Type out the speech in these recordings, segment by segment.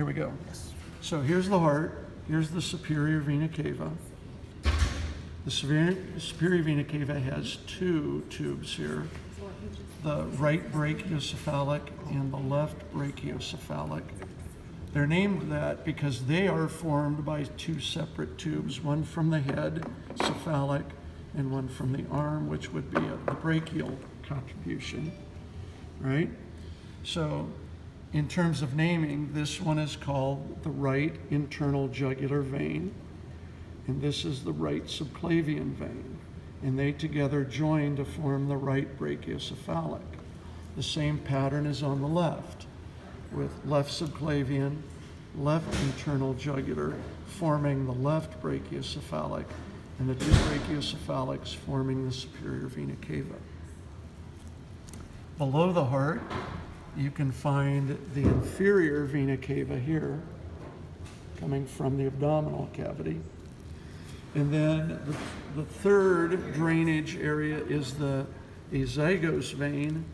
Here we go. Yes. So here's the heart, here's the superior vena cava. The superior, superior vena cava has two tubes here, the right brachiocephalic and the left brachiocephalic. They're named that because they are formed by two separate tubes, one from the head, cephalic, and one from the arm, which would be a, the brachial contribution, right? So in terms of naming, this one is called the right internal jugular vein, and this is the right subclavian vein, and they together join to form the right brachiocephalic. The same pattern is on the left, with left subclavian, left internal jugular forming the left brachiocephalic, and the two brachiocephalics forming the superior vena cava. Below the heart, you can find the inferior vena cava here, coming from the abdominal cavity. And then the, the third drainage area is the azygos vein.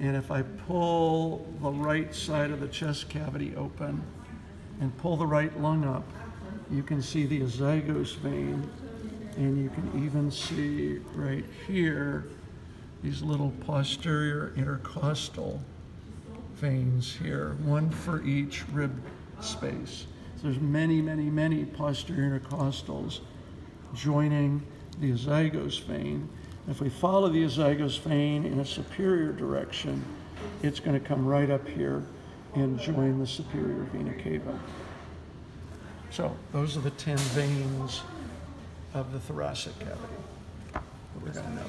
And if I pull the right side of the chest cavity open and pull the right lung up, you can see the azygos vein. And you can even see right here these little posterior intercostal veins here, one for each rib space. So there's many, many, many posterior intercostals joining the azygos vein. If we follow the azygos vein in a superior direction, it's going to come right up here and join the superior vena cava. So those are the 10 veins of the thoracic cavity that we're going to know.